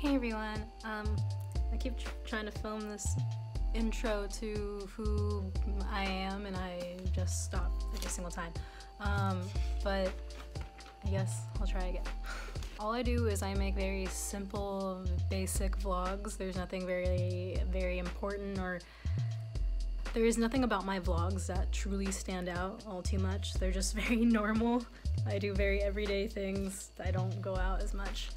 Hey everyone. Um, I keep tr- trying to film this intro to who I am, and I just stop every single time. Um, but I guess I'll try again. All I do is I make very simple, basic vlogs. There's nothing very, very important or there is nothing about my vlogs that truly stand out all too much. They're just very normal. I do very everyday things. I don't go out as much.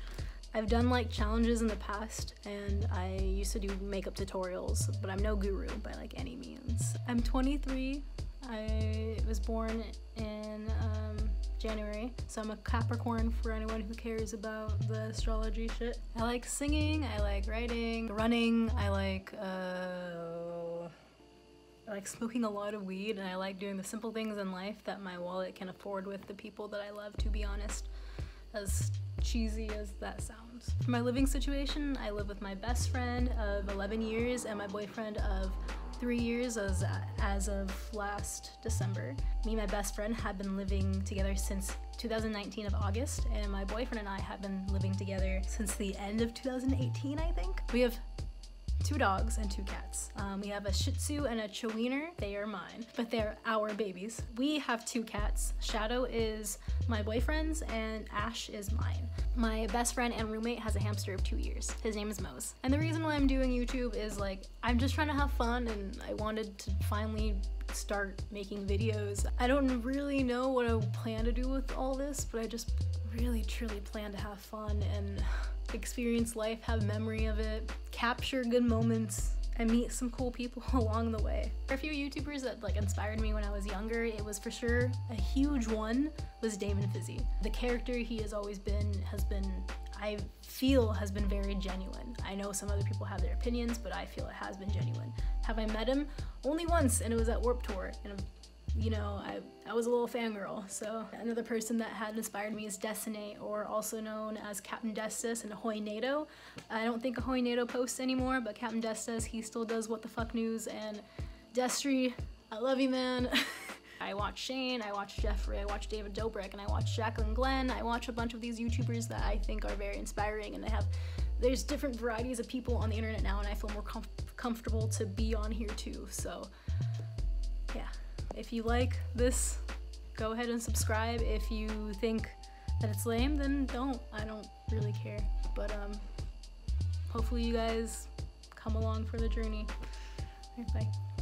I've done like challenges in the past and I used to do makeup tutorials, but I'm no guru by like any means. I'm 23. I was born in um, January, so I'm a Capricorn for anyone who cares about the astrology shit. I like singing, I like writing, running, I like uh, I like smoking a lot of weed and I like doing the simple things in life that my wallet can afford with the people that I love, to be honest. As cheesy as that sounds. For my living situation, I live with my best friend of 11 years and my boyfriend of three years as, as of last December. Me and my best friend have been living together since 2019 of August, and my boyfriend and I have been living together since the end of 2018, I think. We have two dogs and two cats. Um, we have a Shih Tzu and a Chiweenier. They are mine, but they're our babies. We have two cats. Shadow is my boyfriend's and Ash is mine. My best friend and roommate has a hamster of two years. His name is Mose. And the reason why I'm doing YouTube is like, I'm just trying to have fun and I wanted to finally start making videos. I don't really know what I plan to do with all this, but I just really truly plan to have fun and experience life, have memory of it, capture good moments, and meet some cool people along the way. For a few YouTubers that like inspired me when I was younger. It was for sure a huge one was Damon Fizzy. The character he has always been has been I feel has been very genuine. I know some other people have their opinions, but I feel it has been genuine. Have I met him? Only once, and it was at Warped Tour. And you know, I, I was a little fangirl. So another person that had inspired me is Destinate, or also known as Captain Destus and Ahoy NATO. I don't think Ahoy NATO posts anymore, but Captain Destus, he still does What the Fuck News, and Destry, I love you, man. I watch Shane, I watch Jeffrey, I watch David Dobrik, and I watch Jaclyn Glenn. I watch a bunch of these YouTubers that I think are very inspiring, and they have there's different varieties of people on the internet now, and I feel more com comfortable to be on here too. So, yeah. If you like this, go ahead and subscribe. If you think that it's lame, then don't. I don't really care. But um, hopefully you guys come along for the journey. Right, bye.